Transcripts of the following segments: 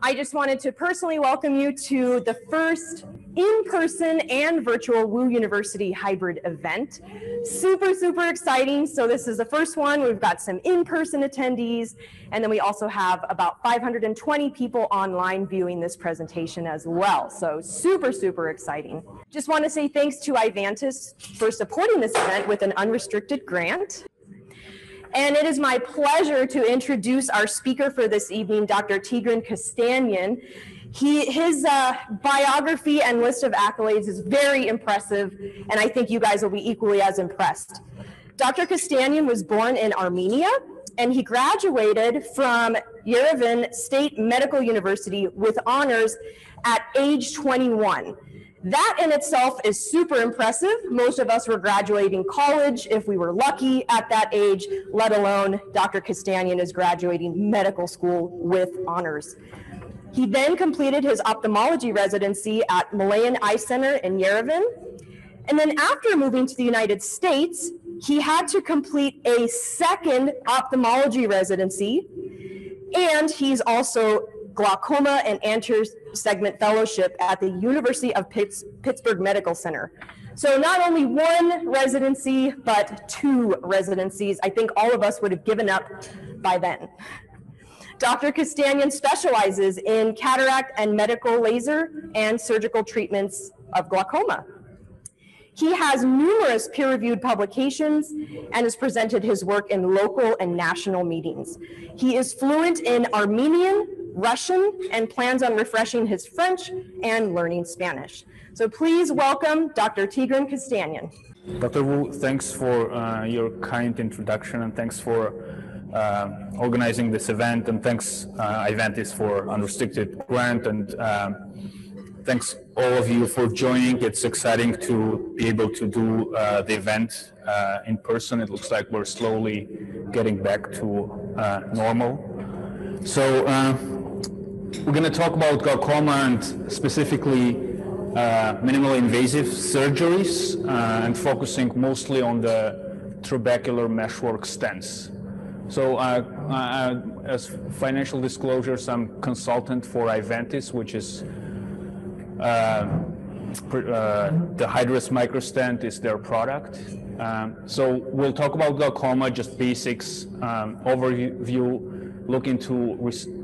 I just wanted to personally welcome you to the first in-person and virtual Woo University hybrid event. Super, super exciting. So this is the first one. We've got some in-person attendees, and then we also have about 520 people online viewing this presentation as well. So super, super exciting. Just want to say thanks to Ivantis for supporting this event with an unrestricted grant. And it is my pleasure to introduce our speaker for this evening, Dr. Tigran Kostanyan. He, his uh, biography and list of accolades is very impressive, and I think you guys will be equally as impressed. Dr. Kostanyan was born in Armenia, and he graduated from Yerevan State Medical University with honors at age 21. That in itself is super impressive. Most of us were graduating college if we were lucky at that age, let alone Dr. Kostanyan is graduating medical school with honors. He then completed his ophthalmology residency at Malayan Eye Center in Yerevan. And then after moving to the United States, he had to complete a second ophthalmology residency. And he's also glaucoma and anterior segment fellowship at the University of Pitts, Pittsburgh Medical Center. So not only one residency, but two residencies. I think all of us would have given up by then. Dr. Kostanyan specializes in cataract and medical laser and surgical treatments of glaucoma. He has numerous peer-reviewed publications and has presented his work in local and national meetings. He is fluent in Armenian, Russian, and plans on refreshing his French and learning Spanish. So please welcome Dr. Tigran Kostanyan. Dr. Woo, thanks for uh, your kind introduction and thanks for uh, organizing this event and thanks uh, Ivantis for unrestricted grant and um, thanks all of you for joining. It's exciting to be able to do uh, the event uh, in person. It looks like we're slowly getting back to uh, normal. So uh, we're going to talk about glaucoma and specifically uh, minimally invasive surgeries uh, and focusing mostly on the trabecular meshwork stents. So as financial disclosures, I'm consultant for Ivantis, which is uh, uh, the Hydrus microstent is their product. Um, so we'll talk about glaucoma, just basics, um, overview, look into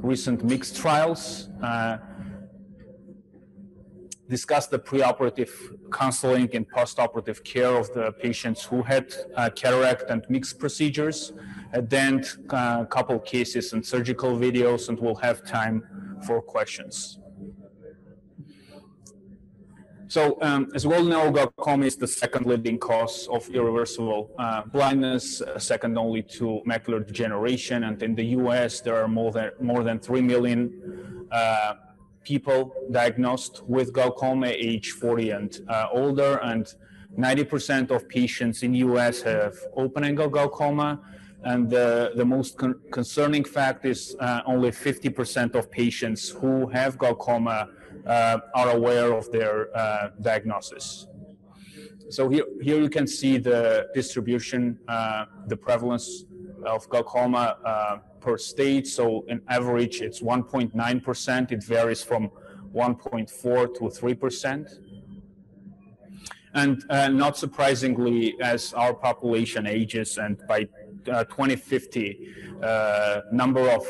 recent MIGS trials, uh, discuss the preoperative counseling and postoperative care of the patients who had uh, cataract and MIGS procedures, and then a uh, couple cases and surgical videos, and we'll have time for questions. So um, as we all know, glaucoma is the second leading cause of irreversible uh, blindness, uh, second only to macular degeneration. And in the US, there are more than, more than 3 million uh, people diagnosed with glaucoma age 40 and uh, older. And 90% of patients in US have open angle glaucoma. And the, the most con concerning fact is uh, only 50% of patients who have glaucoma are aware of their uh, diagnosis. So here, here you can see the distribution, uh, the prevalence of glaucoma per state. So in average, it's 1.9%. It varies from 1.4 to 3%. And uh, not surprisingly, as our population ages and by uh, 2050, uh, number of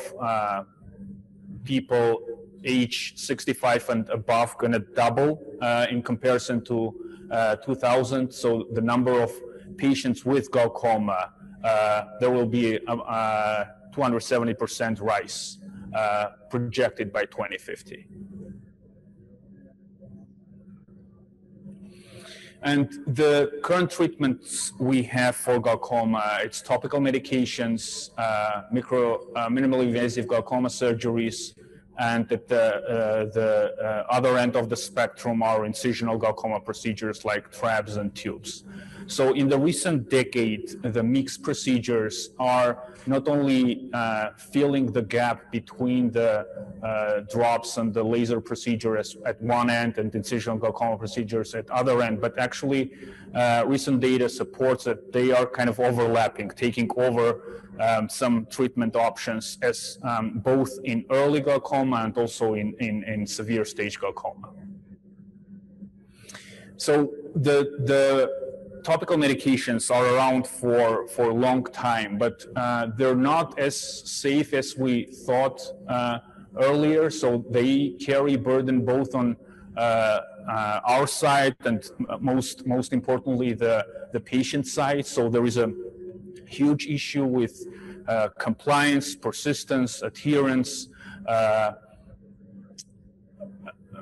people age 65 and above going to double uh, in comparison to uh, 2000. So the number of patients with glaucoma, uh, there will be a, a 270% rise uh, projected by 2050. And the current treatments we have for glaucoma, it's topical medications, uh, micro, uh, minimally invasive glaucoma surgeries, and at the, uh, the uh, other end of the spectrum are incisional glaucoma procedures like trabs and tubes. So in the recent decade, the MIGS procedures are not only uh, filling the gap between the uh, drops and the laser procedure at one end and incisional glaucoma procedures at other end, but actually uh, recent data supports that they are kind of overlapping, taking over um, some treatment options as um, both in early glaucoma and also in, in, in severe stage glaucoma. So the, the topical medications are around for for a long time, but uh, they're not as safe as we thought uh, earlier. So they carry burden both on uh, uh our side and most most importantly the the patient side. So there is a huge issue with uh, compliance, persistence, adherence.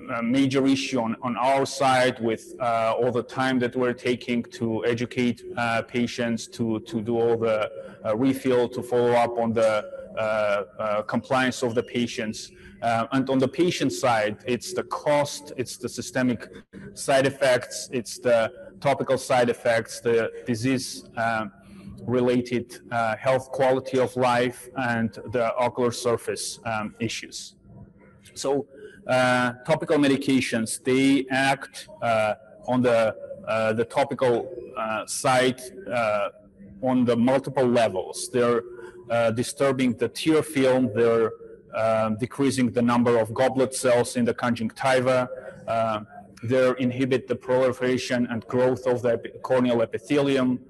Uh, a major issue on, on our side with uh, all the time that we're taking to educate uh, patients, to, to do all the uh, refill, to follow up on the uh, uh, compliance of the patients. Uh, and on the patient side, it's the cost, it's the systemic side effects, it's the topical side effects, the disease related health quality of life, and the ocular surface um, issues. So uh, topical medications, they act uh, on the, uh, the topical uh, uh, on the multiple levels. They're disturbing the tear film, they're um, decreasing the number of goblet cells in the conjunctiva, they inhibit the proliferation and growth of the corneal epithelium,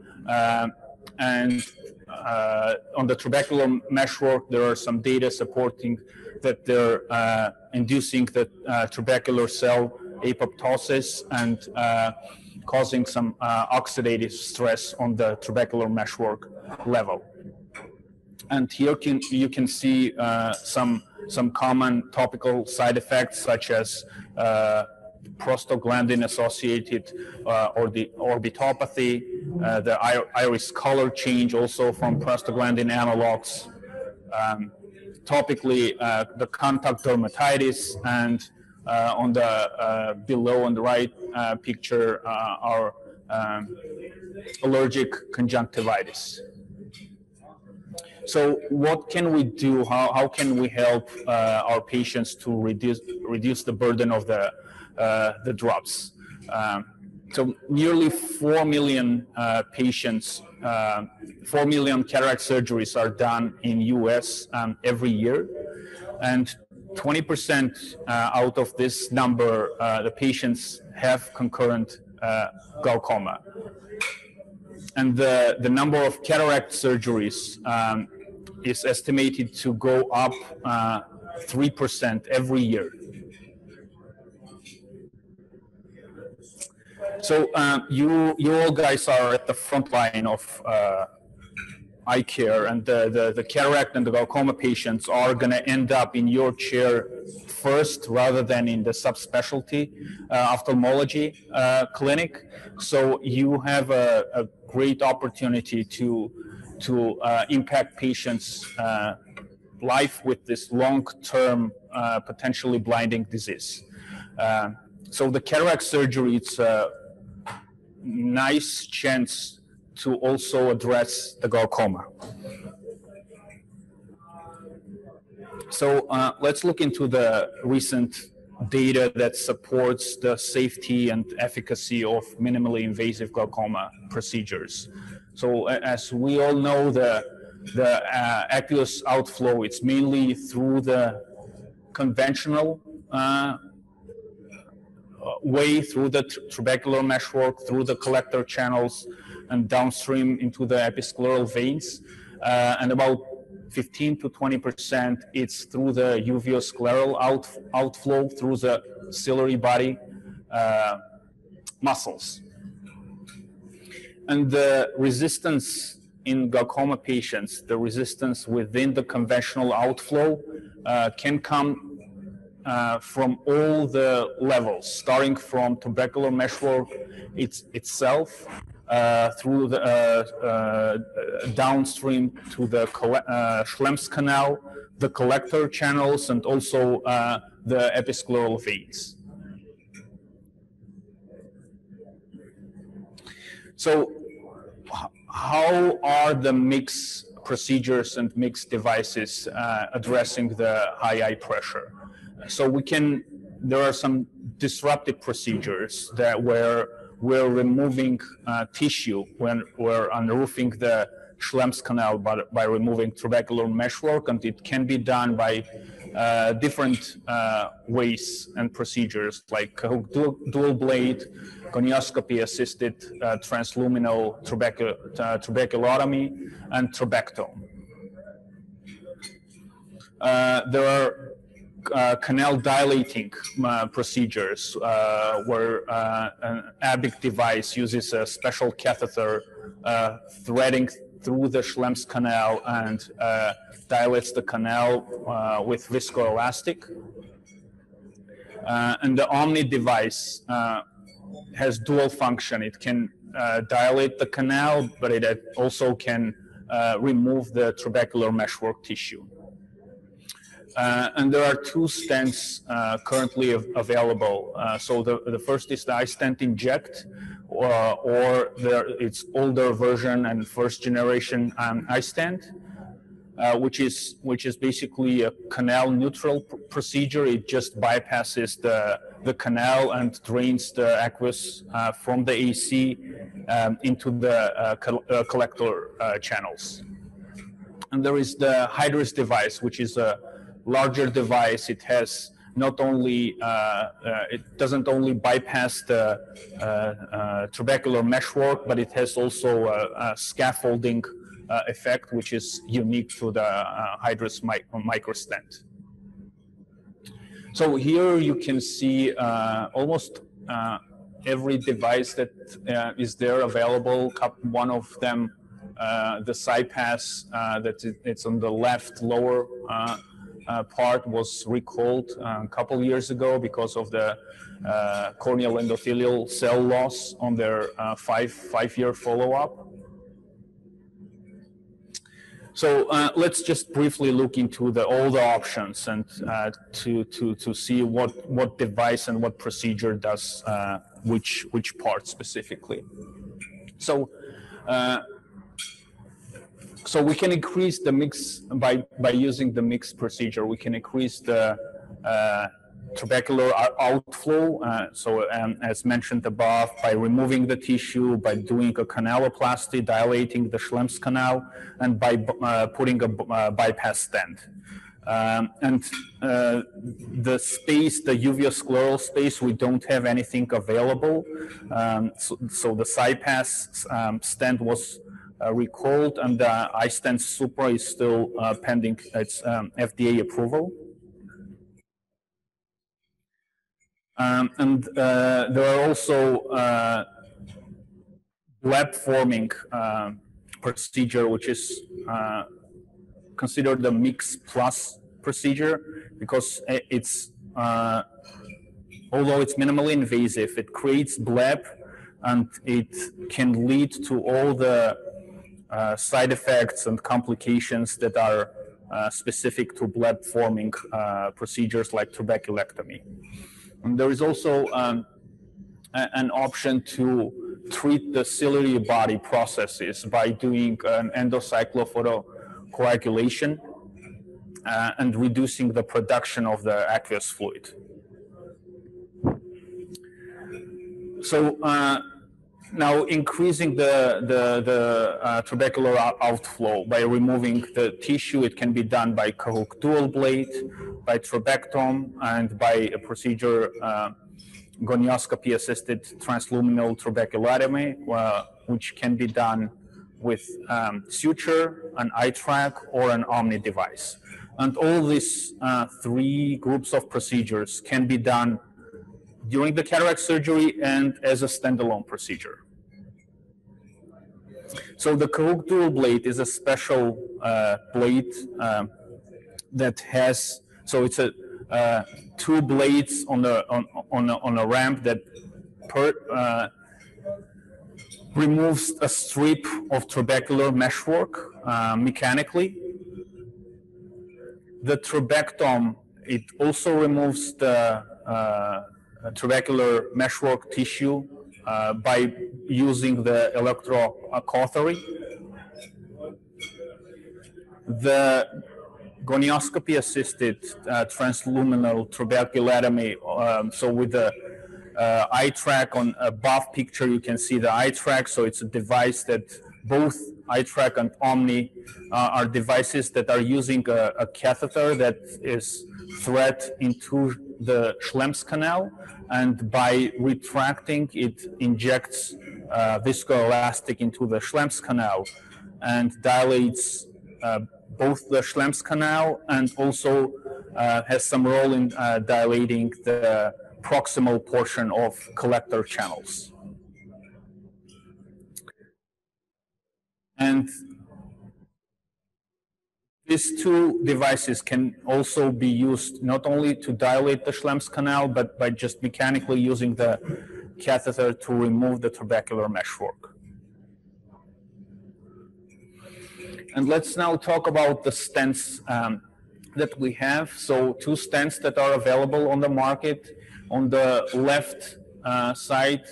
and uh, on the trabecular meshwork, there are some data supporting that they're uh, inducing the uh, trabecular cell apoptosis and uh, causing some uh, oxidative stress on the trabecular meshwork level. And here can, you can see uh, some, some common topical side effects such as prostaglandin associated uh, or the orbitopathy, uh, the iris color change also from prostaglandin analogs, um, topically uh, the contact dermatitis, and uh, on the uh, below on the right uh, picture are um, allergic conjunctivitis. So what can we do? How, how can we help our patients to reduce reduce the burden of the uh, the drops. Um, so nearly 4 million uh, patients, uh, 4 million cataract surgeries are done in US um, every year. And 20% uh, out of this number, uh, the patients have concurrent uh, glaucoma. And the, the number of cataract surgeries um, is estimated to go up 3% every year. So um, you you all guys are at the front line of uh, eye care, and the, the, the cataract and the glaucoma patients are going to end up in your chair first rather than in the subspecialty uh, ophthalmology uh, clinic. So you have a, a great opportunity to to uh, impact patients' uh, life with this long-term, uh, potentially blinding disease. so the cataract surgery, it's nice chance to also address the glaucoma. So uh, let's look into the recent data that supports the safety and efficacy of minimally invasive glaucoma procedures. So as we all know, the, the uh, aqueous outflow, it's mainly through the conventional uh, way through the trabecular meshwork, through the collector channels, and downstream into the episcleral veins. Uh, and about 15 to 20 percent it's through the uveoscleral out, outflow through the ciliary body uh, muscles. And the resistance in glaucoma patients, the resistance within the conventional outflow uh, can come uh, from all the levels, starting from trabecular meshwork it's, itself, uh, through the uh, uh downstream to the uh, Schlemm's canal, the collector channels, and also the episcleral veins. So how are the MIGS procedures and MIGS devices addressing the high eye pressure? So we can, there are some disruptive procedures that where we're removing uh, tissue when we're unroofing the Schlemm's canal by, by removing trabecular meshwork, and it can be done by uh, different uh, ways and procedures like dual, dual blade, gonioscopy assisted uh, transluminal trabecul uh, trabeculotomy, and trabectome. Uh, there are canal dilating uh, procedures uh, where uh, an ABIC device uses a special catheter threading through the Schlemm's canal and dilates the canal with viscoelastic. and the Omni device has dual function. It can uh, dilate the canal, but it also can uh, remove the trabecular meshwork tissue. Uh, and there are two stents uh, currently av available. Uh, so the, the first is the iStent inject, or, or its older version and first generation um, iStent. Uh, which is which is basically a canal neutral pr procedure. It just bypasses the the canal and drains the aqueous uh, from the AC um, into the uh, co collector channels. And there is the Hydrus device, which is a larger device. It has not only uh, uh, it doesn't only bypass the uh, trabecular meshwork, but it has also a, a scaffolding uh, effect, which is unique to the uh, Hydrus mi microstent. So here you can see uh, almost every device that is there available. One of them, the CyPass, that it's on the left lower uh, part was recalled uh, a couple years ago because of the uh, corneal endothelial cell loss on their five five year follow up. So uh, let's just briefly look into the all the options and uh, to to to see what what device and what procedure does uh, which which part specifically. So. So we can increase the MIGS by by using the MIGS procedure. We can increase the uh, trabecular outflow. Uh, so um, as mentioned above, by removing the tissue, by doing a canaloplasty, dilating the Schlemm's canal, and by uh, putting a uh, bypass stent. Um, and uh, the space, the uveoscleral space, we don't have anything available. Um, so, so, the CyPass um, stent was recalled, and the iStent Supra is still uh, pending its um, FDA approval. Um, and uh, there are also uh, bleb forming uh, procedure, which is uh, considered the MIGS plus procedure because it's uh, although it's minimally invasive, it creates bleb and it can lead to all the uh, side effects and complications that are specific to bleb forming procedures like trabeculectomy. And there is also um, an option to treat the ciliary body processes by doing an endocyclophotocoagulation uh, and reducing the production of the aqueous fluid. So uh, now increasing the, the, the uh, trabecular outflow by removing the tissue, it can be done by Kahook dual blade, by trabectome, and by a procedure, uh, gonioscopy assisted transluminal trabeculotomy, uh, which can be done with um, suture, an iTrack, or an Omni device. And all these uh, three groups of procedures can be done during the cataract surgery and as a standalone procedure. So the Kahook dual blade is a special uh, blade um, that has, so it's a uh, two blades on the on on a, on a ramp that per, uh, removes a strip of trabecular meshwork uh, mechanically. The trabectome it also removes the uh, trabecular meshwork tissue uh, by using the electrocautery. the gonioscopy assisted uh, transluminal trabeculotomy. Um, so with the uh, iTrack on above picture, you can see the iTrack. So it's a device that both iTrack and Omni uh, are devices that are using a, a, catheter that is thread into the Schlemm's canal. And by retracting, it injects uh, viscoelastic into the Schlemm's canal and dilates uh, both the Schlemm's canal and also uh, has some role in uh, dilating the proximal portion of collector channels. And these two devices can also be used not only to dilate the Schlemm's canal, but by just mechanically using the catheter to remove the trabecular meshwork. And let's now talk about the stents um, that we have. So two stents that are available on the market. On the left uh, side,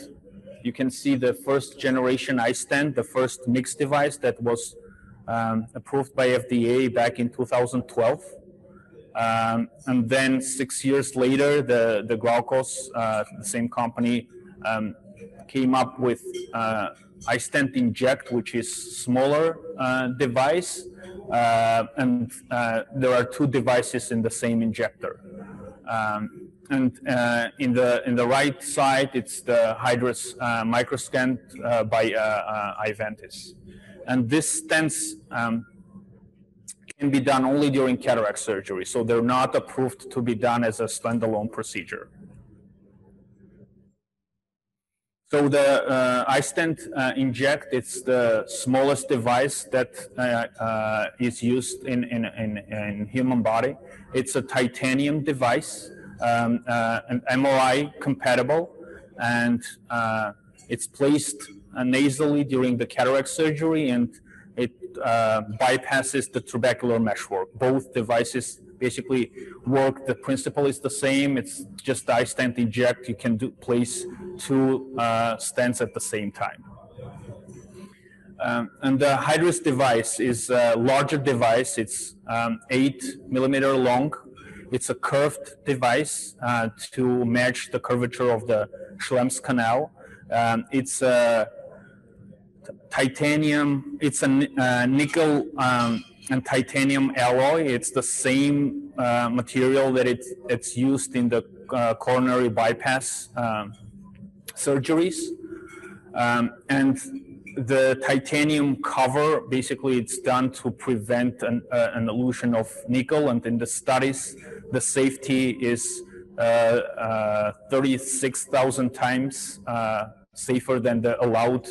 you can see the first generation iStent, the first MIGS device that was um, approved by FDA back in 2012. Um, and then six years later, the, the Glaukos, uh, the same company, um, came up with uh, iStent inject, which is smaller uh, device, uh, and uh, there are two devices in the same injector. Um, and uh, in the in the right side, it's the Hydrus microstent uh, by Ivantis, and this stents um, can be done only during cataract surgery, so they're not approved to be done as a standalone procedure. So the uh, iStent uh, Inject, it's the smallest device that uh, uh, is used in, in, in, in, human body. It's a titanium device, um, uh, MRI compatible, and uh, it's placed nasally during the cataract surgery, and it bypasses the trabecular meshwork. Both devices basically work. The principle is the same. It's just iStent inject. You can do, place two uh, stents at the same time. Um, and the Hydrus device is a larger device. It's um, eight millimeter long. It's a curved device uh, to match the curvature of the Schlemm's canal. Um, it's a titanium. It's a uh, nickel um, and titanium alloy. It's the same uh, material that it's, it's used in the uh, coronary bypass um, surgeries. Um, and the titanium cover, basically it's done to prevent an, uh, an illusion of nickel. And in the studies, the safety is uh, uh, 36,000 times uh, safer than the allowed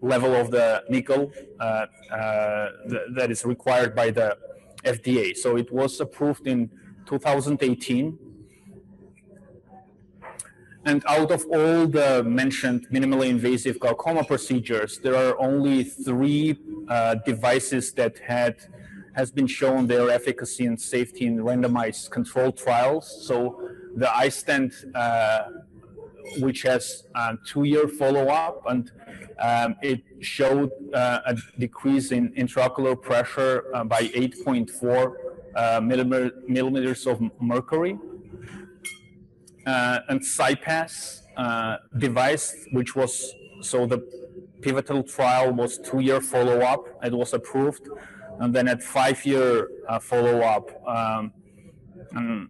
level of the nickel uh, uh, th that is required by the FDA. So it was approved in 2018. And out of all the mentioned minimally invasive glaucoma procedures, there are only three uh, devices that had has been shown their efficacy and safety in randomized controlled trials. So the iStent, uh, which has a two-year follow-up, and um, it showed uh, a decrease in intraocular pressure uh, by 8.4 uh, millimeter, millimeters of mercury. Uh, and CyPass uh, device, which was, so the pivotal trial was two-year follow-up. It was approved. And then at five-year follow-up, um, and,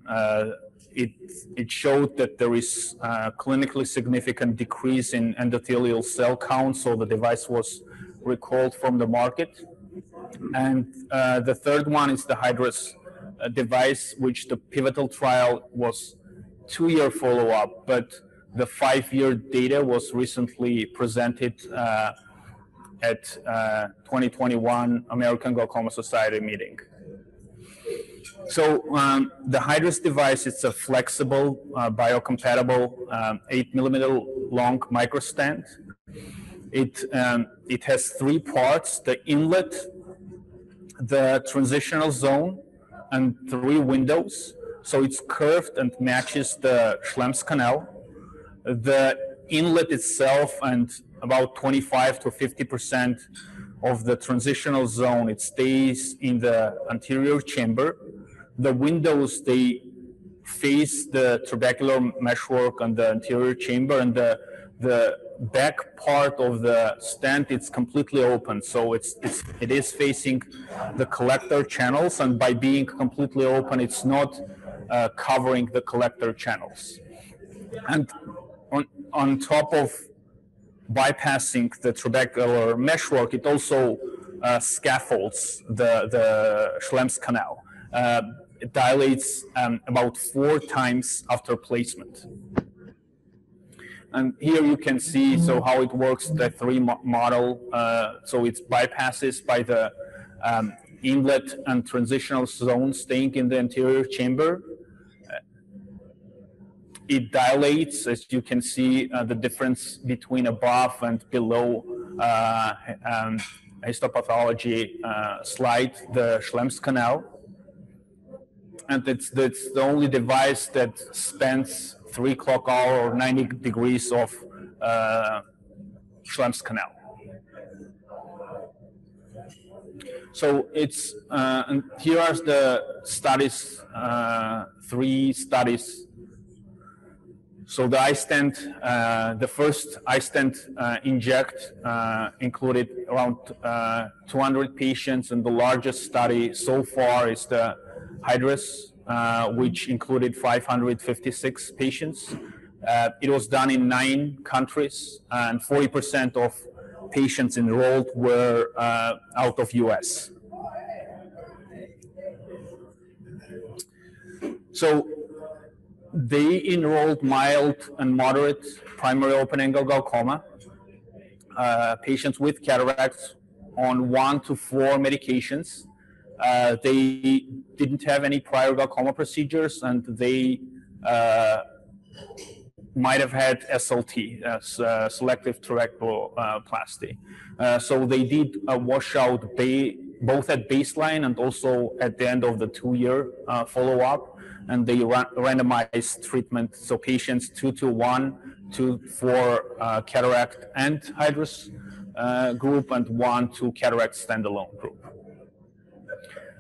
it, it showed that there is a clinically significant decrease in endothelial cell count, so the device was recalled from the market. And uh, the third one is the Hydrus uh, device, which the pivotal trial was two-year follow-up, but the five-year data was recently presented uh, at uh, 2021 American Glaucoma Society meeting. So um, the Hydrus device, it's a flexible, uh, biocompatible, um, eight millimeter long microstent. It, um, it has three parts, the inlet, the transitional zone, and three windows. So it's curved and matches the Schlemm's canal. The inlet itself and about 25 to 50% of the transitional zone, it stays in the anterior chamber. The windows, they face the trabecular meshwork on the anterior chamber and the, the back part of the stent it's completely open. So it's, it's it is facing the collector channels and by being completely open it's not uh, covering the collector channels. And on on top of bypassing the trabecular meshwork it also uh, scaffolds the the Schlemm's canal. Uh, it dilates um, about four times after placement and here you can see so how it works, the three mo model. Uh, so it bypasses by the um, inlet and transitional zone staying in the anterior chamber. Uh, it dilates, as you can see, uh, the difference between above and below uh, um, histopathology uh, slide, the Schlemm's canal. And it's, it's the only device that spends three clock hour or 90 degrees of uh, Schlemm's canal. So it's uh, and here are the studies, uh, three studies. So the iStent, uh, the first iStent uh, inject uh, included around uh, 200 patients, and the largest study so far is the Hydrus uh, which included 556 patients. Uh, it was done in nine countries, and 40% of patients enrolled were uh, out of US. So they enrolled mild and moderate primary open-angle glaucoma, uh, patients with cataracts on one to four medications, uh, they didn't have any prior glaucoma procedures, and they uh, might have had SLT, uh, selective trabeculoplasty. Uh, so they did a washout both at baseline and also at the end of the two-year uh, follow-up, and they ran randomized treatment. So patients two to one, two for cataract and hydrus group, and one to cataract standalone group.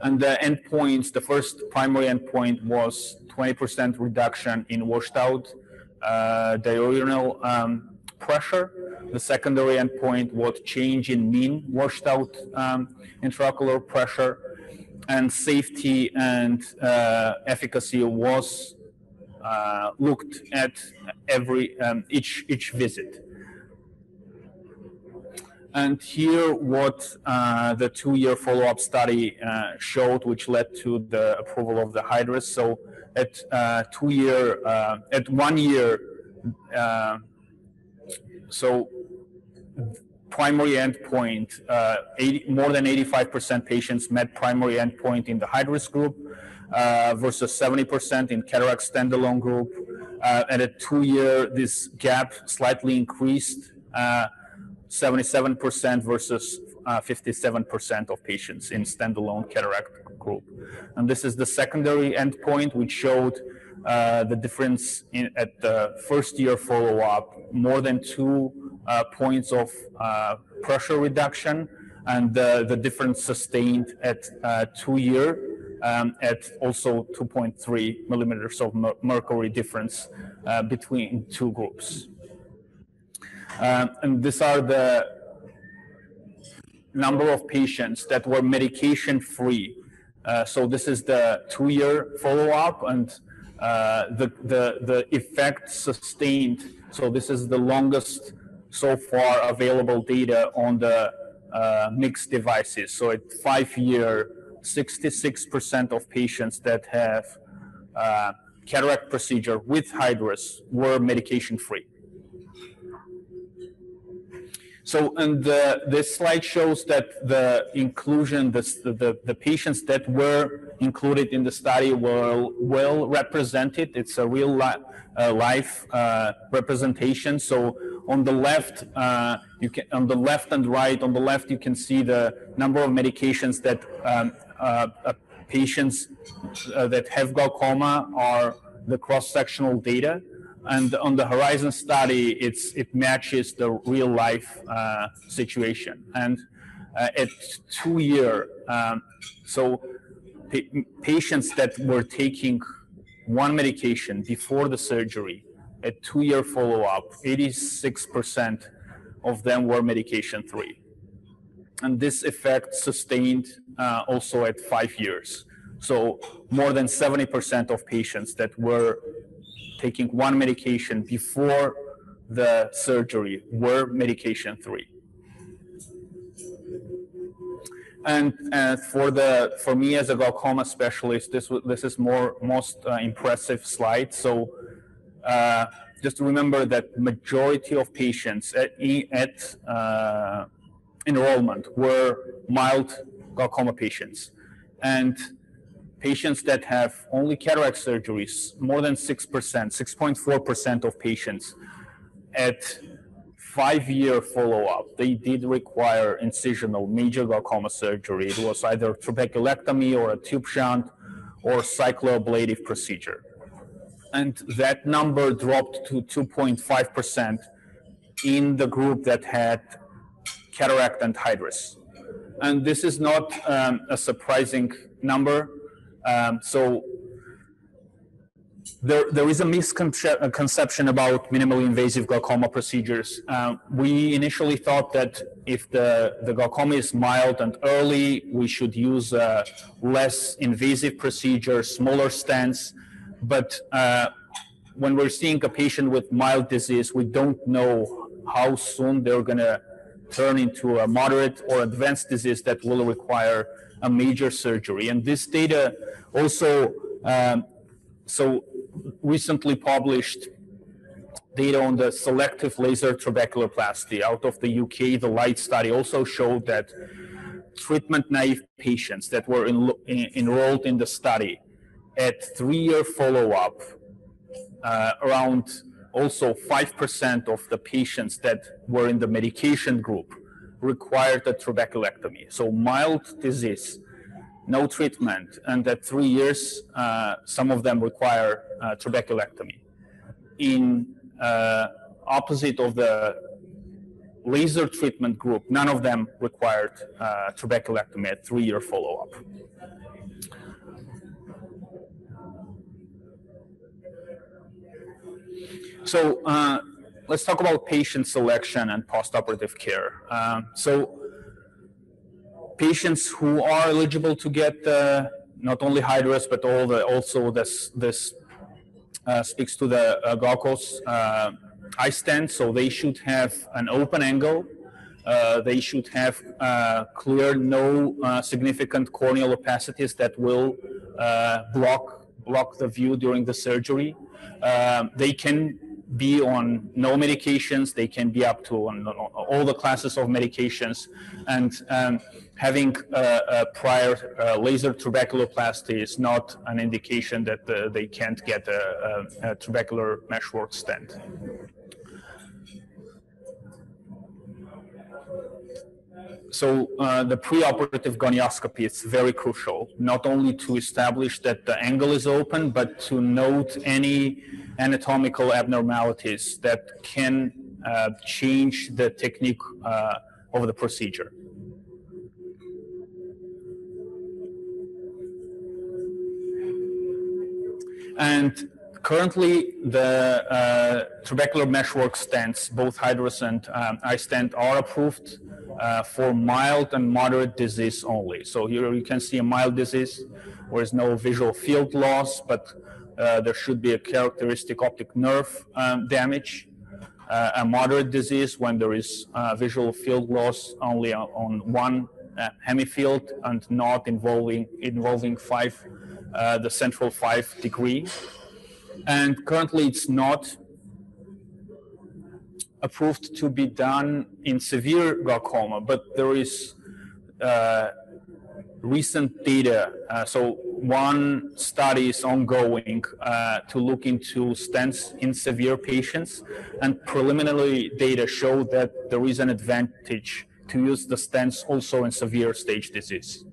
And the endpoints, the first primary endpoint was 20% reduction in washed out uh, diurnal um, pressure. The secondary endpoint was change in mean washed out um, intraocular pressure. And safety and uh, efficacy was uh, looked at every um, each each visit. And here, what uh, the two-year follow-up study uh, showed, which led to the approval of the Hydrus. So, at uh, two-year, uh, at one year, uh, so primary endpoint, uh, 80, more than 85% patients met primary endpoint in the Hydrus group versus 70% in cataract standalone group. and at two-year, this gap slightly increased. 77% versus uh, 57% of patients in standalone cataract group. And this is the secondary endpoint, which showed uh, the difference in, at the first year follow-up, more than two uh, points of uh, pressure reduction, and the difference sustained at uh, two year um, at also 2.3 millimeters of mercury difference uh, between two groups. Um, and these are the number of patients that were medication free. Uh, so this is the two-year follow-up and uh, the, the, the effect sustained. So this is the longest so far available data on the uh, MIGS devices. So at five year, 66% of patients that have uh, cataract procedure with Hydrus were medication free. So, and the, this slide shows that the inclusion, the, the, the patients that were included in the study were well represented. It's a real li uh, life uh, representation. So, on the left, uh, you can on the left and right. On the left, you can see the number of medications that um, uh, uh, patients uh, that have glaucoma are the cross-sectional data and on the Horizon study, it's, it matches the real life uh, situation. And uh, at two year. Um, so pa patients that were taking one medication before the surgery at two year follow up, 86% of them were medication free. And this effect sustained uh, also at five years. So more than 70% of patients that were taking one medication before the surgery were medication three. And uh, for the for me as a glaucoma specialist, this this is more most uh, impressive slide. So uh, just remember that majority of patients at, at uh, enrollment were mild glaucoma patients, and patients that have only cataract surgeries, more than six percent, six point four percent of patients at five-year follow-up, they did require incisional major glaucoma surgery. It was either trabeculectomy or a tube shunt or cycloablative procedure. And that number dropped to 2.5% in the group that had cataract and hydrus. And this is not um, a surprising number. Um, so there, there is a misconception about minimally invasive glaucoma procedures. Um, we initially thought that if the, the glaucoma is mild and early, we should use a less invasive procedure, smaller stents. But uh, when we're seeing a patient with mild disease, we don't know how soon they're going to turn into a moderate or advanced disease that will require a major surgery. And this data also um, so recently published data on the selective laser trabeculoplasty out of the UK. The LIGHT study also showed that treatment naive patients that were enrolled in the study at three-year follow-up, uh, around also 5% of the patients that were in the medication group required a trabeculectomy. So mild disease no treatment, and at three years, uh, some of them require uh, trabeculectomy. In uh, opposite of the laser treatment group, none of them required uh, trabeculectomy at three-year follow-up. So uh, let's talk about patient selection and postoperative care. Uh, so patients who are eligible to get uh, not only hydrus but all the also this this uh, speaks to the uh, Glaukos uh, iStent, so they should have an open angle. Uh, they should have uh, clear, no significant corneal opacities that will block block the view during the surgery. they can be on no medications. They can be up to on, on all the classes of medications. And um, having a, a prior uh, laser trabeculoplasty is not an indication that uh, they can't get a, a, a trabecular meshwork stent. So uh, the preoperative gonioscopy is very crucial, not only to establish that the angle is open, but to note any anatomical abnormalities that can uh, change the technique uh, of the procedure. And currently, the uh, trabecular meshwork stents, both hydrus and um, iStent, are approved uh, for mild and moderate disease only. So here you can see a mild disease where there's no visual field loss, but uh, there should be a characteristic optic nerve um, damage. Uh, a moderate disease when there is uh, visual field loss only on one uh, hemifield and not involving involving five the central five degree. And currently, it's not approved to be done in severe glaucoma, but there is uh, recent data. Uh, so one study is ongoing uh, to look into stents in severe patients, and preliminary data show that there is an advantage to use the stents also in severe stage disease.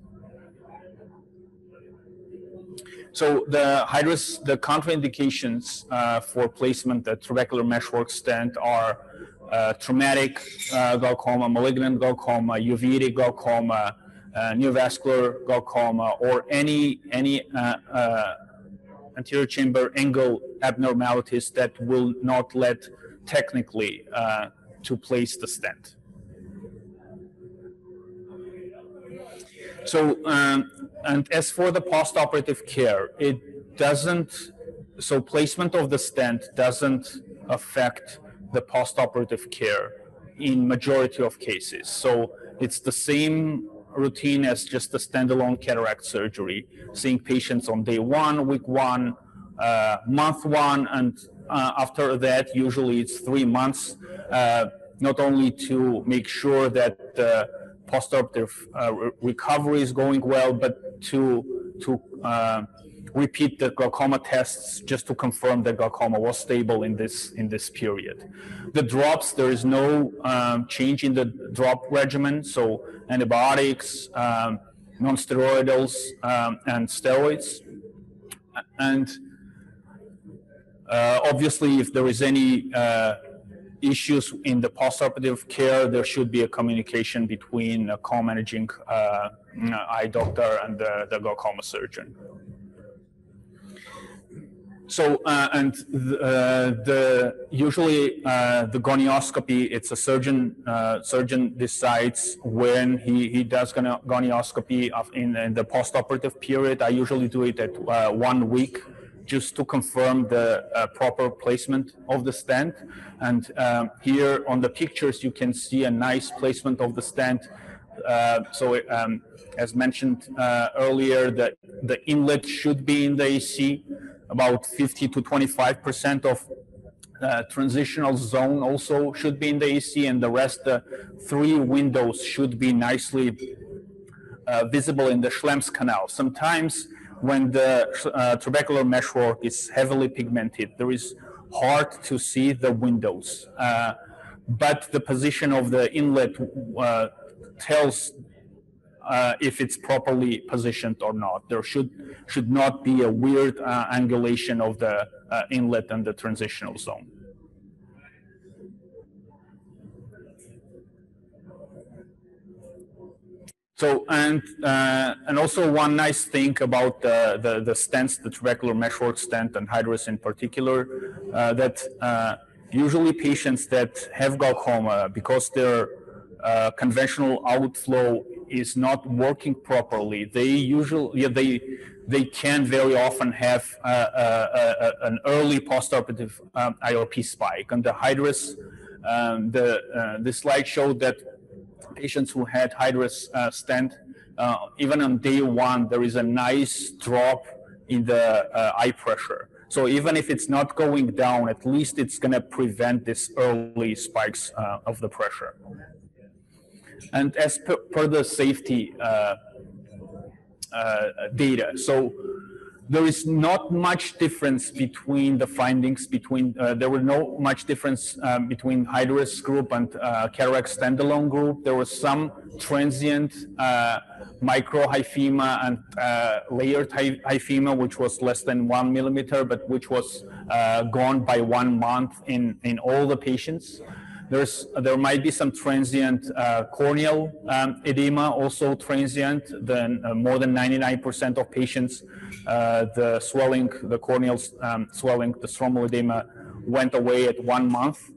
So the hydrus, the contraindications uh, for placement, the trabecular meshwork stent are traumatic uh, glaucoma, malignant glaucoma, uveitic glaucoma, uh, neovascular glaucoma, or any any uh, uh, anterior chamber angle abnormalities that will not let technically uh, to place the stent. So, um, and as for the postoperative care, it doesn't, so placement of the stent doesn't affect the postoperative care in majority of cases. So it's the same routine as just a standalone cataract surgery, seeing patients on day one, week one, uh, month one, and uh, after that, usually it's three months, uh, not only to make sure that the postoperative uh, re- recovery is going well, but to to uh, repeat the glaucoma tests just to confirm that glaucoma was stable in this in this period. The drops, there is no um, change in the drop regimen, so antibiotics, um, non-steroidals, um, and steroids, and uh, obviously, if there is any uh, issues in the postoperative care, there should be a communication between a co-managing uh, eye doctor and the, the glaucoma surgeon. So, uh, and the, uh, the usually uh, the gonioscopy, it's a surgeon uh, surgeon decides when he, he does gonioscopy in, in the postoperative period. I usually do it at uh, one week just to confirm the uh, proper placement of the stent. And um, here on the pictures, you can see a nice placement of the stent. Uh, so, um, as mentioned earlier, that the inlet should be in the AC. About 50 to 25 percent of uh, transitional zone also should be in the AC, and the rest, the three windows should be nicely uh, visible in the Schlemm's canal. Sometimes when the uh, trabecular meshwork is heavily pigmented, there is hard to see the windows. Uh, but the position of the inlet uh, tells uh, if it's properly positioned or not. There should should not be a weird uh, angulation of the uh, inlet and the transitional zone. So and uh, and also one nice thing about the the, the stents, the trabecular meshwork stent and Hydrus in particular, uh, that uh, usually patients that have glaucoma because their uh, conventional outflow is not working properly, they usually yeah, they they can very often have uh, uh, an early postoperative um, IOP spike. And the Hydrus, um, the the slide showed that patients who had Hydrus uh, stent, uh, even on day one, there is a nice drop in the uh, eye pressure. So even if it's not going down, at least it's going to prevent this early spikes uh, of the pressure. And as per, per the safety uh, uh, data, so there is not much difference between the findings between uh, there were no much difference um, between Hydrus group and uh, cataract standalone group. There was some transient uh, microhyphema and uh, layered hy- hyphema which was less than one millimeter but which was uh, gone by one month in in all the patients there's, there might be some transient uh, corneal um, edema, also transient. Then uh, more than 99% of patients, uh, the swelling, the corneal um, swelling, the stromal edema went away at one month.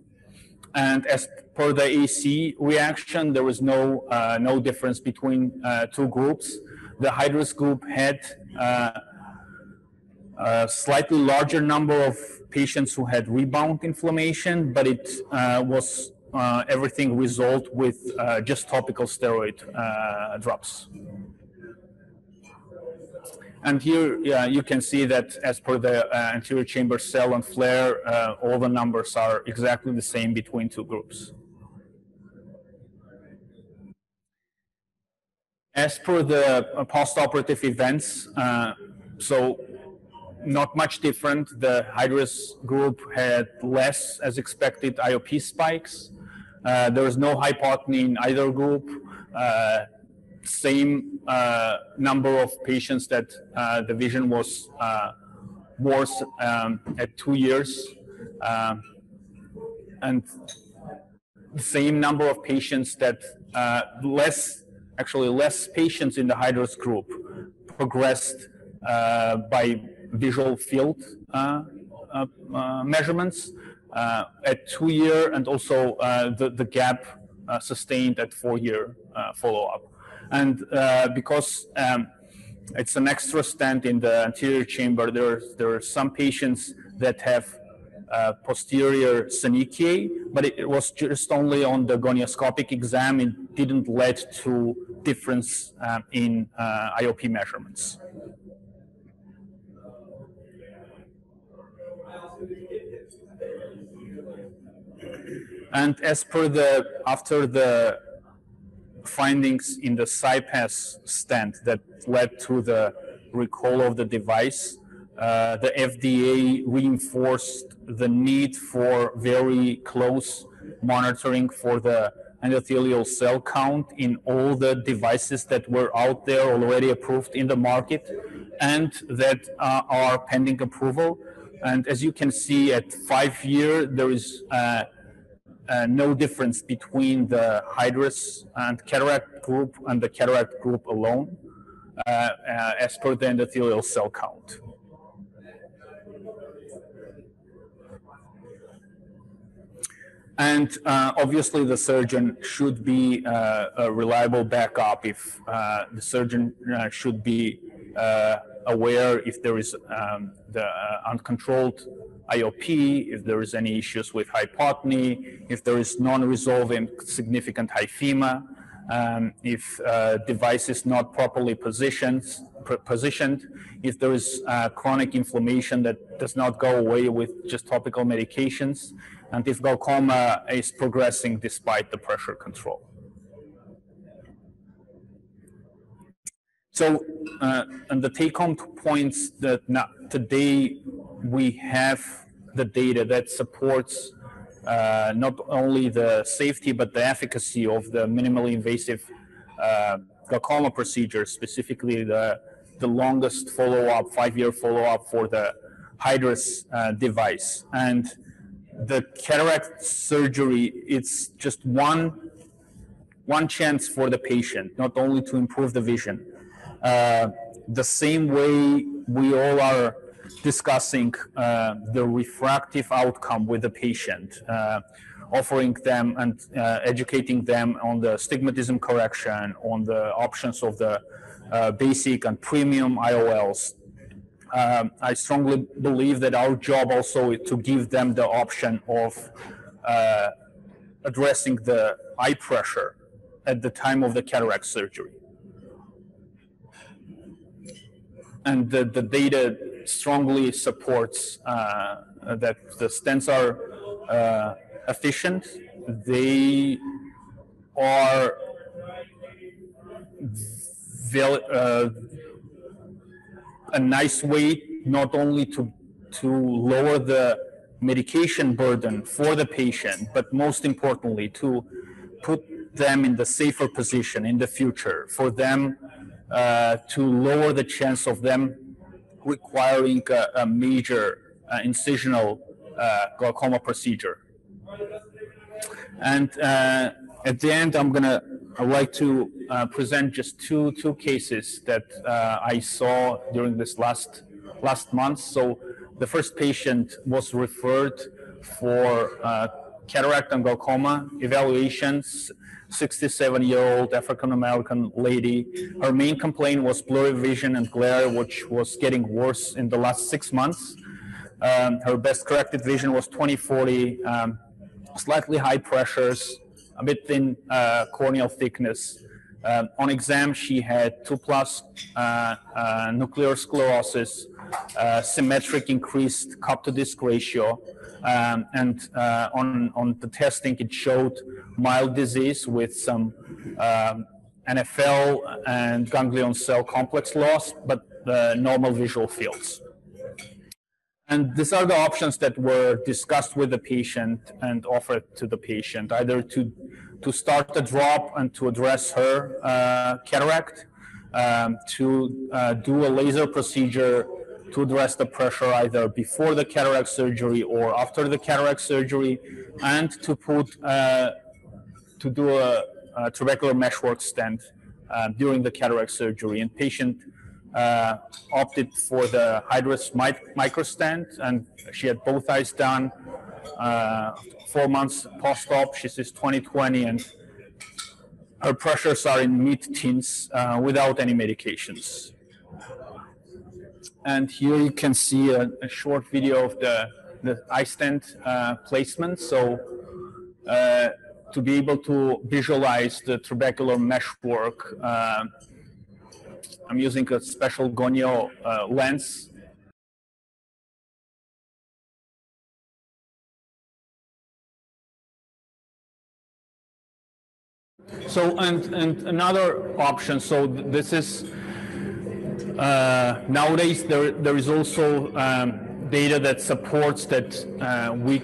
And as per the AC reaction, there was no uh, no difference between uh, two groups. The Hydrus group had uh, a slightly larger number of patients who had rebound inflammation, but it uh, was uh, everything resolved with uh, just topical steroid drops. And here yeah, you can see that as per the uh, anterior chamber cell and flare, uh, all the numbers are exactly the same between two groups. As per the postoperative events, so not much different. The Hydrus group had less, as expected, IOP spikes. Uh, there was no hypotony in either group. Uh, same uh, number of patients that uh, the vision was uh, worse um, at two years. Um, and the same number of patients that less, actually less patients in the Hydrus group progressed uh, by visual field uh, uh, uh measurements at two year and also the, the gap sustained at four year follow-up. And because um, it's an extra stent in the anterior chamber, there, there are some patients that have uh, posterior synechia, but it, it, was just only on the gonioscopic exam. It didn't lead to difference um, in uh, IOP measurements. And as per the, after the findings in the CyPass stent that led to the recall of the device, uh, the FDA reinforced the need for very close monitoring for the endothelial cell count in all the devices that were out there already approved in the market and that uh, are pending approval. And as you can see, at five year, there is uh, uh, no difference between the Hydrus and cataract group and the cataract group alone, uh, uh, as per the endothelial cell count. And uh, obviously, the surgeon should be uh, a reliable backup if the surgeon should be aware if there is um, the uh, uncontrolled IOP, if there is any issues with hypotony, if there is non-resolving significant hyphema, um, if device is not properly positioned, positioned, if there is chronic inflammation that does not go away with just topical medications, and if glaucoma is progressing despite the pressure control. So, uh, and the take-home points that today we have the data that supports uh, not only the safety but the efficacy of the minimally invasive uh, glaucoma procedure, specifically the the longest follow-up, five-year follow-up for the Hydrus uh, device, and the cataract surgery, it's just one, one chance for the patient, not only to improve the vision. Uh, the same way we all are discussing uh, the refractive outcome with the patient, uh, offering them and uh, educating them on the stigmatism correction, on the options of the uh, basic and premium IOLs, um, I strongly believe that our job also is to give them the option of addressing the eye pressure at the time of the cataract surgery. And the, the data strongly supports uh, that the stents are uh, efficient. They are uh, a nice way not only to to lower the medication burden for the patient, but most importantly to put them in the safer position in the future for them to lower the chance of them requiring a, a major uh, incisional uh, glaucoma procedure. And uh, at the end, I'm gonna I'd like to uh, present just two two cases that uh, I saw during this last last month. So the first patient was referred for uh, cataract and glaucoma evaluations. 67 year old African American lady. Her main complaint was blurry vision and glare, which was getting worse in the last six months. Um, her best corrected vision was 2040, um, slightly high pressures, a bit thin uh, corneal thickness. Um, on exam, she had 2 plus uh, uh, nuclear sclerosis, uh, symmetric increased cup to disc ratio, um, and uh, on, on the testing, it showed mild disease with some um, NFL and ganglion cell complex loss, but normal visual fields. And these are the options that were discussed with the patient and offered to the patient, either to, to start the drop and to address her uh, cataract, um, to uh, do a laser procedure to address the pressure either before the cataract surgery or after the cataract surgery, and to put uh, to do a, a trabecular meshwork stent uh, during the cataract surgery. And patient uh, opted for the Hydrus microstent, and she had both eyes done. Uh, four months post-op, she says 2020, and her pressures are in mid-teens uh, without any medications. And here you can see a, a short video of the, the iStent uh, placement. So uh, to be able to visualize the trabecular meshwork, uh, I'm using a special gonio uh, lens. So, and, and another option, so this is, uh, nowadays there, there is also um, data that supports that uh, we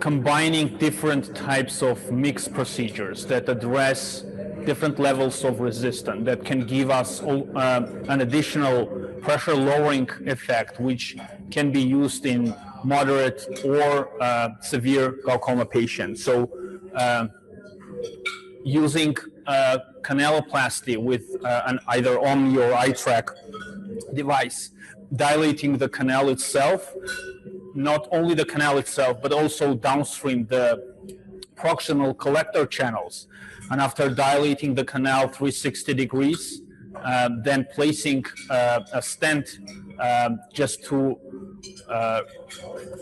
combining different types of MIGS procedures that address different levels of resistance that can give us uh, an additional pressure lowering effect, which can be used in moderate or uh, severe glaucoma patients. So, uh, using uh, canaloplasty with uh, an either Omni or iTrack device, dilating the canal itself not only the canal itself, but also downstream the proximal collector channels. And after dilating the canal 360 degrees, uh, then placing uh, a stent um, just to uh,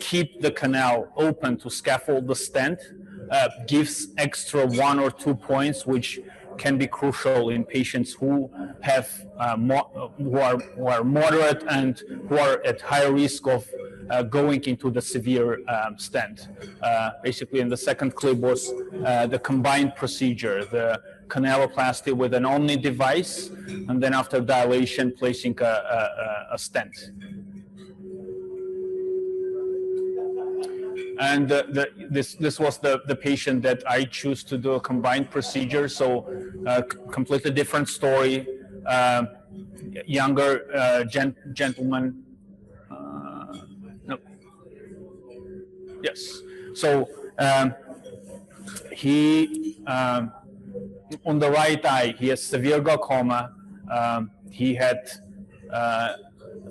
keep the canal open to scaffold the stent uh, gives extra one or two points, which can be crucial in patients who have uh, who are who are moderate and who are at high risk of uh, going into the severe um, stent. Uh, basically, in the second clip was uh, the combined procedure, the canaloplasty with an Omni device, and then after dilation, placing a, a, a stent. And uh, the, this this was the the patient that I choose to do a combined procedure. So, uh, completely different story. Uh, younger uh, gent- gentleman. Uh, no. Yes. So um, he um, on the right eye he has severe glaucoma. Um, he had uh,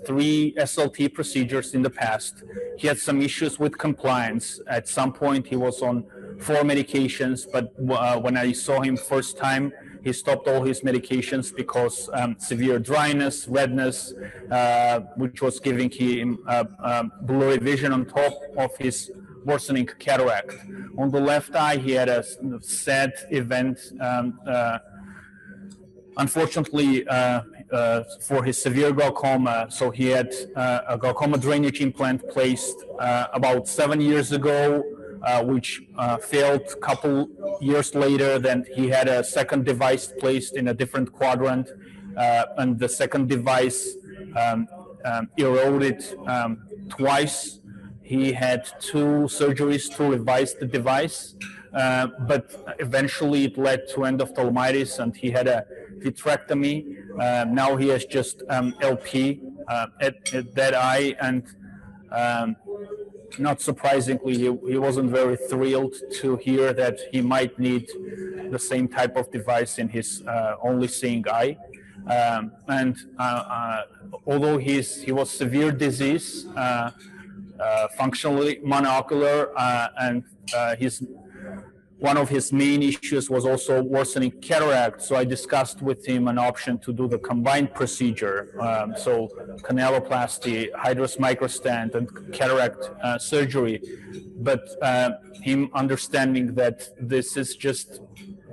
three SLT procedures in the past. He had some issues with compliance. At some point, he was on four medications, but uh, when I saw him first time, he stopped all his medications because um, severe dryness, redness, uh, which was giving him uh, um, blurry vision on top of his worsening cataract. On the left eye, he had a sad event. Um, uh, unfortunately, uh, uh, for his severe glaucoma. So he had uh, a glaucoma drainage implant placed uh, about seven years ago, uh, which uh, failed a couple years later. Then he had a second device placed in a different quadrant, uh, and the second device um, um, eroded um, twice. He had two surgeries to revise the device. Uh, but eventually it led to end of endophthalmitis and he had a vitrectomy. Uh, now he has just um, LP uh, at, at, that eye and um, not surprisingly, he, he, wasn't very thrilled to hear that he might need the same type of device in his uh, only seeing eye. Um, and uh, although he's, he was severe disease, functionally monocular, and his one of his main issues was also worsening cataract. So I discussed with him an option to do the combined procedure. Um, so canaloplasty, microstent, and cataract uh, surgery. But uh, him understanding that this is just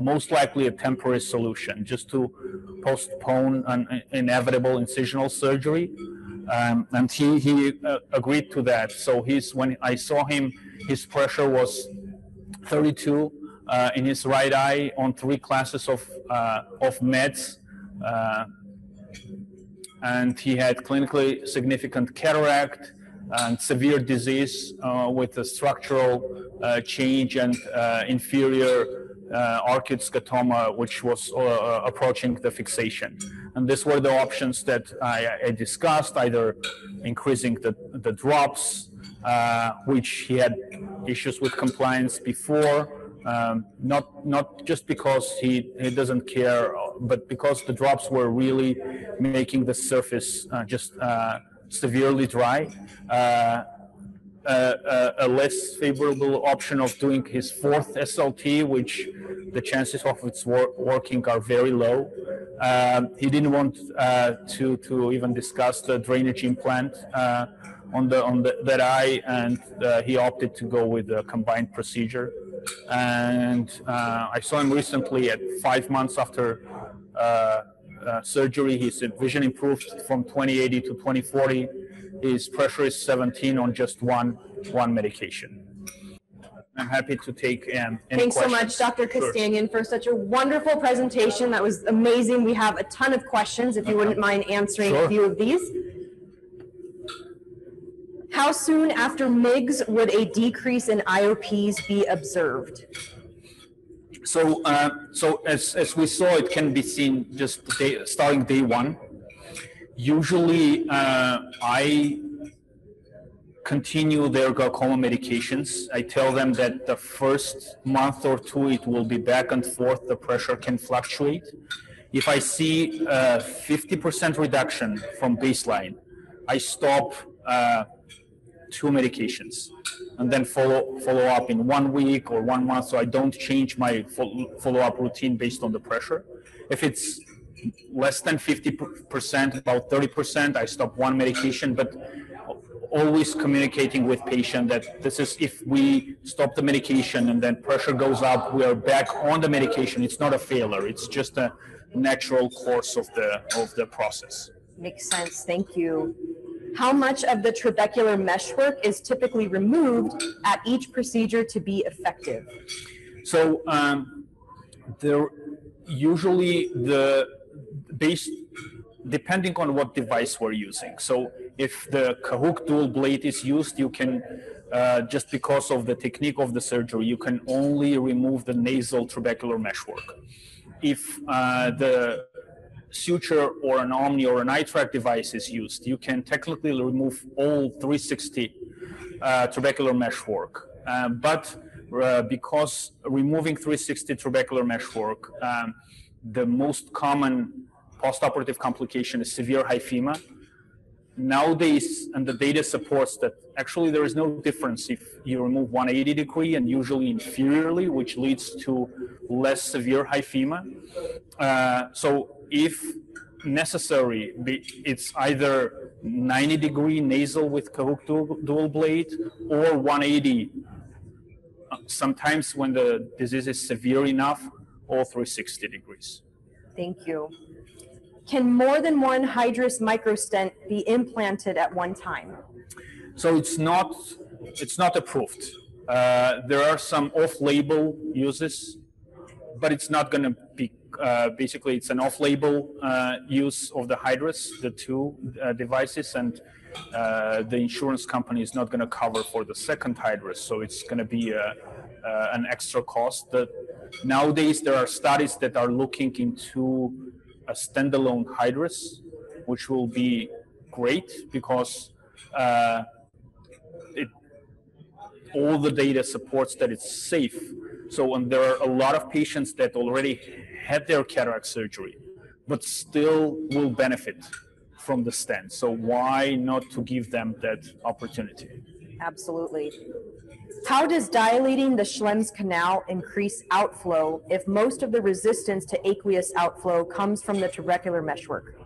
most likely a temporary solution, just to postpone an inevitable incisional surgery. Um, and he, he uh, agreed to that. So he's when I saw him, his pressure was 32 uh, in his right eye on three classes of, uh, of meds. Uh, and he had clinically significant cataract and severe disease uh, with a structural uh, change and inferior arcuate scotoma, which was approaching the fixation. And these were the options that I, I discussed, either increasing the, the drops, uh, which he had issues with compliance before, Um, not not just because he, he doesn't care, but because the drops were really making the surface uh, just uh, severely dry. Uh, a, less favorable option of doing his fourth SLT, which the chances of its wor- working are very low. Um, he didn't want uh, to to even discuss the drainage implant uh, on the on the, that eye, and uh, he opted to go with a combined procedure. And uh, I saw him recently at five months after. Uh, uh, surgery, his vision improved from 2080 to 2040 his pressure is 17 on just one one medication. I'm happy to take um, Thanks questions. so much, Dr. Kostanyan, for such a wonderful presentation. That was amazing. We have a ton of questions, if you wouldn't mind answering a few of these. How soon after MIGS would a decrease in IOPs be observed? So, uh, so as, as we saw, it can be seen just day, starting day one. Usually, uh, I continue their glaucoma medications. I tell them that the first month or two, it will be back and forth. The pressure can fluctuate. If I see a 50% reduction from baseline, I stop uh, two medications and then follow follow up in one week or one month. So i don't change my follow up routine based on the pressure. If it's less than 50% about 30% i stop one medication but always communicating with patient that this is if we stop the medication and then pressure goes up we are back on the medication. It's not a failure. It's just a natural course of the of the process. Makes sense. Thank you. How much of the trabecular meshwork is typically removed at each procedure to be effective? So um, there usually the base depending on what device we're using. So if the Kahook dual blade is used, you can uh, just because of the technique of the surgery, you can only remove the nasal trabecular meshwork. If uh, the suture or an Omni or an iTrack device is used, you can technically remove all 360 uh, trabecular meshwork. Uh, but uh, because removing 360 trabecular meshwork, um, the most common postoperative complication is severe hyphema. Nowadays, and the data supports that actually there is no difference if you remove 180 degree and usually inferiorly, which leads to less severe hyphema. Uh, so if necessary, it's either 90 degree nasal with Kahook dual, blade or 180. Uh, sometimes when the disease is severe enough, all 360 degrees. Thank you. Can more than one Hydrus microstent be implanted at one time? So it's not it's not approved. Uh, there are some off-label uses, but it's not going to be. Uh, basically, it's an off-label uh, use of the Hydrus, the two uh, devices, and uh, the insurance company is not going to cover for the second Hydrus. So it's going to be an extra cost. That nowadays there are studies that are looking into a standalone Hydrus, which will be great because it all the data supports that it's safe. So, and there are a lot of patients that already had their cataract surgery, but still will benefit from the stent. So, why not to give them that opportunity? Absolutely. How does dilating the Schlemm's canal increase outflow if most of the resistance to aqueous outflow comes from the trabecular meshwork?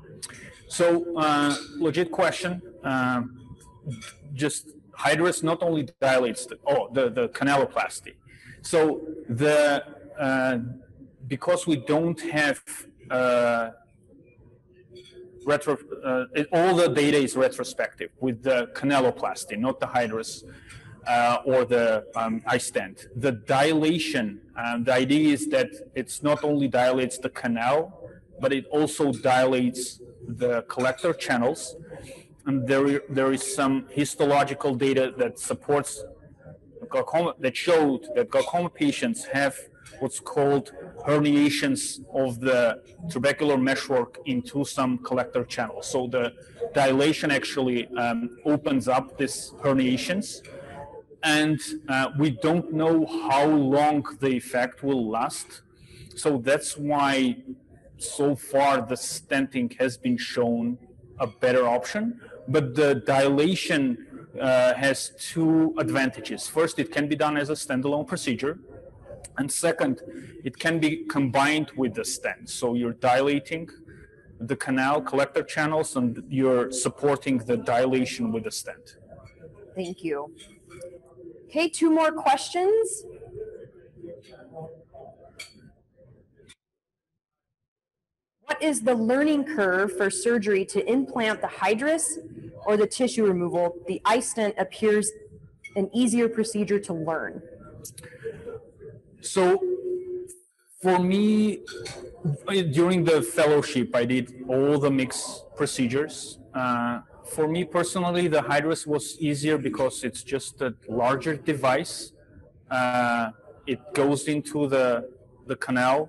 So, uh, legit question. Uh, just Hydrus not only dilates the, oh, the, the canaloplasty. So the uh, because we don't have uh, retro, uh, all the data is retrospective with the canaloplasty, not the Hydrus uh, or the um, iStent. The dilation, um, the idea is that it's not only dilates the canal, but it also dilates the collector channels. And there, there is some histological data that supports glaucoma, that showed that glaucoma patients have what's called herniations of the trabecular meshwork into some collector channels. So the dilation actually um, opens up these herniations and uh, we don't know how long the effect will last. So that's why so far the stenting has been shown a better option, but the dilation uh, has two advantages. First, it can be done as a standalone procedure, and second, it can be combined with the stent. So you're dilating the canal collector channels and you're supporting the dilation with the stent. Thank you. Okay, two more questions. What is the learning curve for surgery to implant the hydrus or the tissue removal? The iStent appears an easier procedure to learn. So for me, during the fellowship, I did all the MIGS procedures. Uh, for me personally, the Hydrus was easier because it's just a larger device. Uh, it goes into the the canal.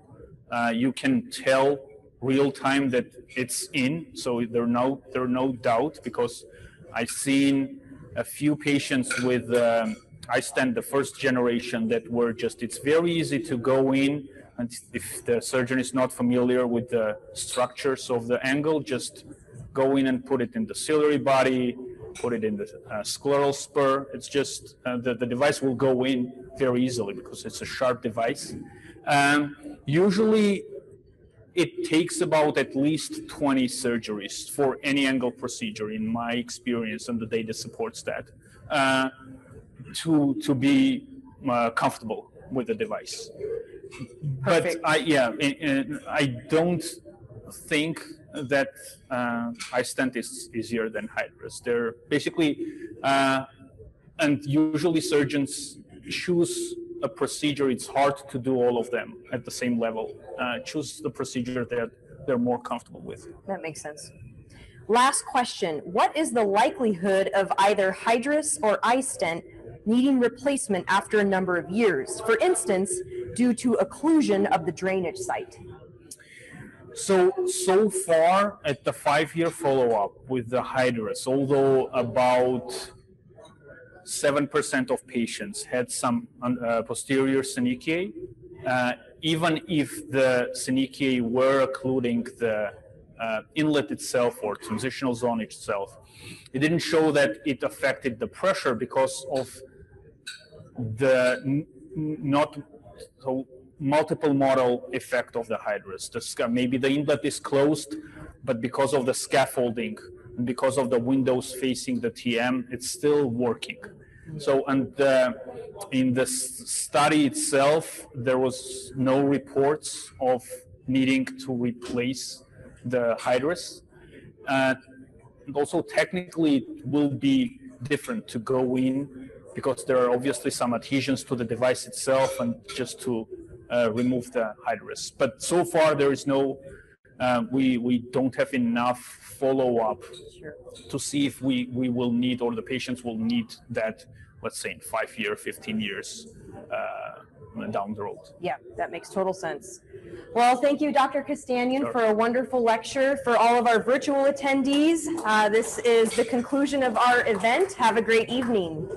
Uh, you can tell real time that it's in, so there no there are no doubt because I've seen a few patients with um, iStent the first generation that were just it's very easy to go in and if the surgeon is not familiar with the structures of the angle, just go in and put it in the ciliary body, put it in the uh, scleral spur. It's just uh, the, the device will go in very easily because it's a sharp device. Um, usually, it takes about at least 20 surgeries for any angle procedure, in my experience, and the data supports that, uh, to, to be uh, comfortable with the device. Perfect. But I, yeah, I don't think that uh, iStent is easier than Hydrus. They're basically, uh, and usually surgeons choose a procedure. It's hard to do all of them at the same level. Uh, choose the procedure that they're more comfortable with. That makes sense. Last question. What is the likelihood of either Hydrus or iStent needing replacement after a number of years, for instance, due to occlusion of the drainage site? So, so far at the five year follow up with the Hydrus, although about 7% of patients had some uh, posterior synechia, uh, even if the synechia were occluding the uh, inlet itself or transitional zone itself, it didn't show that it affected the pressure because of the not so multiple model effect of the hydrus. The maybe the inlet is closed, but because of the scaffolding and because of the windows facing the TM, it's still working. So, and uh, in the study itself, there was no reports of needing to replace the hydrus. Uh, and also, technically, it will be different to go in because there are obviously some adhesions to the device itself and just to uh, remove the hydrus. But so far there is no, uh, we, we don't have enough follow-up Sure. to see if we, we will need or the patients will need that, let's say in five years, 15 years uh, down the road. Yeah, that makes total sense. Well, thank you, Dr. Kostanyan, Sure. for a wonderful lecture. For all of our virtual attendees, uh, this is the conclusion of our event. Have a great evening.